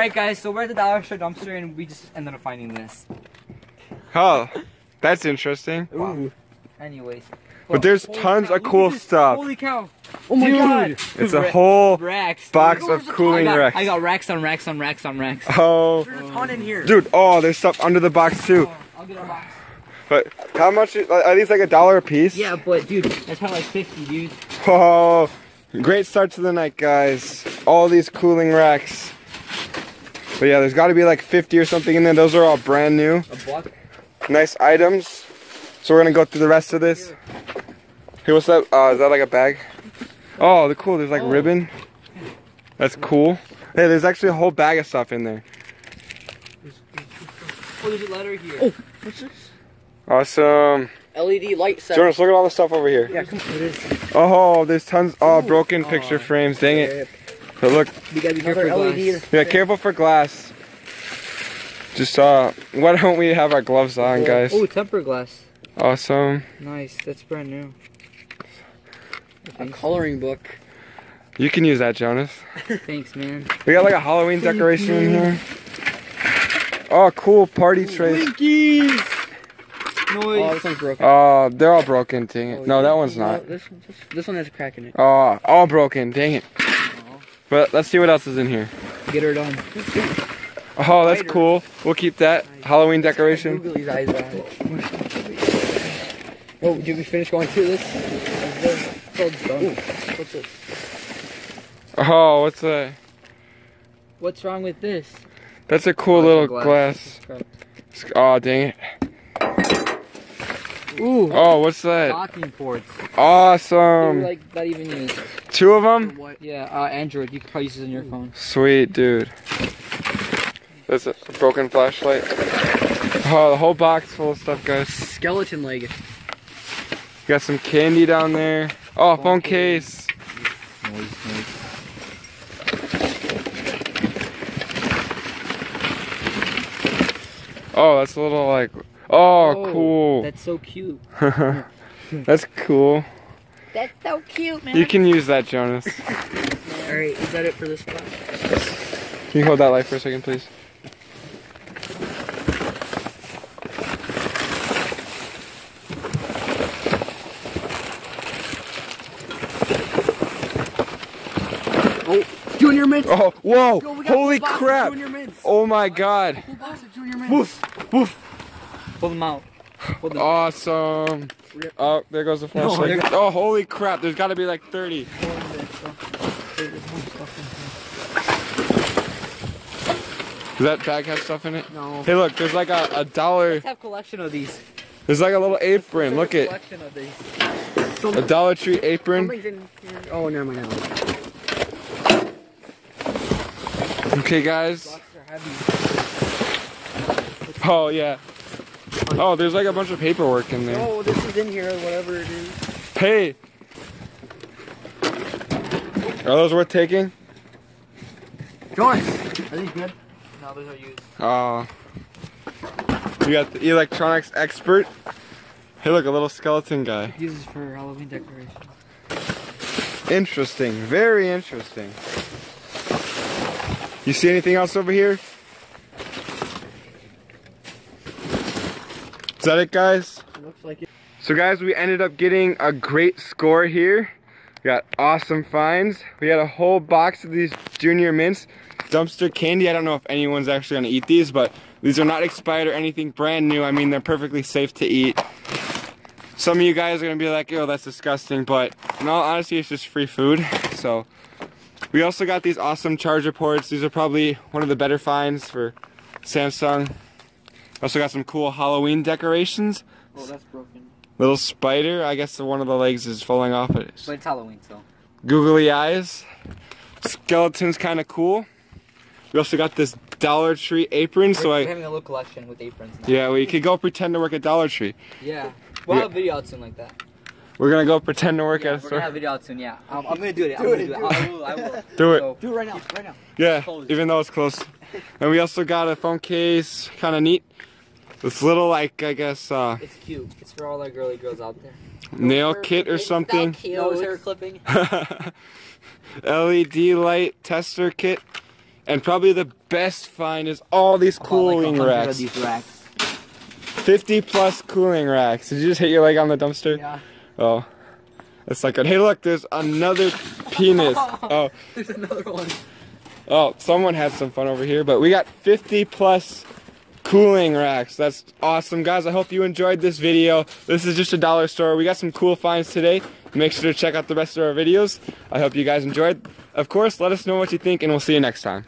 Alright guys, so we're at the Dollar Store dumpster and we just ended up finding this. Oh, that's interesting. Wow. Anyways. But there's tons cow, of cool stuff. Holy cow. Oh my Dude. god. It's a whole Racks. box dude. of cooling I got, racks. I got racks on racks on racks on racks. Oh, There's a ton in here. dude. Oh, there's stuff under the box too. Oh, I'll get a box. But how much is- are these? Like a dollar a piece? Yeah, but dude, that's probably like 50, dude. Oh, great start to the night, guys. All these cooling racks. But yeah, there's got to be like 50 or something in there. Those are all brand new. A buck. Nice items. So we're gonna go through the rest of this. Hey, what's that? Uh, is that like a bag? Oh, the cool. There's like Oh. ribbon. That's cool. Hey, there's actually a whole bag of stuff in there. Oh, there's a letter here. Oh, What's this? Awesome. LED light set. Jonas, look at all the stuff over here. Yeah, come on. It is. Oh, there's tons. Oh, Ooh. broken picture Oh. frames. Dang it. But look, We gotta be Another careful. LED. guys. yeah, careful for glass. Just uh, why don't we have our gloves on, guys? Oh, tempered glass. Awesome. Nice. That's brand new. A coloring book. You can use that, Jonas. Thanks, man. We got like a Halloween decoration in here. Oh, cool party trays. Twinkies! Oh, this one's broken. Oh, they're all broken. Dang Oh, it. No, yeah. that one's No, not. This, this, this one has a crack in it. Oh, all broken. Dang it. But let's see what else is in here. Get her done. Oh, that's cool. We'll keep that Halloween decoration. Eyes on it. Oh, did we finish going through this? What's this? Oh, what's that? What's wrong with this? That's a cool little glass. Oh, dang it. Ooh. Oh, what's that? Docking ports. Awesome. like not even used. Two of them? What? Yeah, uh, Android. You can probably use it on your phone. Sweet, dude. That's a broken flashlight. Oh, the whole box full of stuff, guys. Skeleton leg. Got some candy down there. Oh, phone case. Noise, noise. Oh, that's a little like. Oh, Oh, cool. That's so cute. that's cool. That's so cute, man. You can use that, Jonas. Alright, is that it for this box? Can you hold that light for a second, please? Oh, Junior Mints. Oh, whoa! Yo, we got Holy a box of crap! Oh my god! Full box Junior Mints. Woof! Woof! Pull them out. Pull them. Awesome! Oh, there goes the flashlight. Oh, holy crap! There's got to be like 30. Does that bag have stuff in it? No. Hey, look, there's like a, a dollar. Let's have a collection of these. There's like a little apron. Look it. Collection of these. A Dollar Tree apron. Something's in here. Oh, never mind. Okay, guys. Boxes are heavy. Oh, yeah. Oh, there's like a bunch of paperwork in there. Oh, this is in here, whatever it is. Hey! Are those worth taking? Jonas, are these good? No, those are used. Oh. You got the electronics expert. Hey, look, a little skeleton guy. Use this for Halloween decoration. Interesting. Very interesting. You see anything else over here? Is that it, guys? It looks like it. So guys, we ended up getting a great score here. We got awesome finds. We had a whole box of these Junior Mints. Dumpster candy. I don't know if anyone's actually gonna eat these, but these are not expired or anything brand new. I mean, they're perfectly safe to eat. Some of you guys are gonna be like, oh, that's disgusting, but in all honesty, it's just free food. So we also got these awesome charger ports. These are probably one of the better finds for Samsung. Also got some cool Halloween decorations. Oh, that's broken. Little spider. I guess one of the legs is falling off. But it's But it's Halloween, so. googly eyes. Skeleton's kind of cool. We also got this Dollar Tree apron. So we're, we're I, having a little collection with aprons now. yeah, we could go pretend to work at Dollar Tree. Yeah. We'll Yeah. have a video out soon like that. We're gonna go pretend to work Yeah, at a we're gonna have a video out soon, yeah. I'm, I'm gonna do it. I'm Do gonna it, do it. do I will, I will. Do it. So, Do it right now, right now. Yeah, even though it's close. And we also got a phone case, kind of neat. This little, like, I guess, uh, it's cute. It's for all our girly girls out there. nail kit or something. Nose hair clipping. LED light tester kit. And probably the best find is all these About, cooling 100 racks. Of these racks. 50 plus cooling racks. Did you just hit your leg on the dumpster? Yeah. Oh. That's not good. Hey, look, there's another penis. Oh, There's another one. oh, someone had some fun over here, but we got 50 plus cooling racks. That's awesome, guys. I hope you enjoyed this video. This is just a dollar store. We got some cool finds today. Make sure to check out the rest of our videos. I hope you guys enjoyed. Of course, let us know what you think, and we'll see you next time.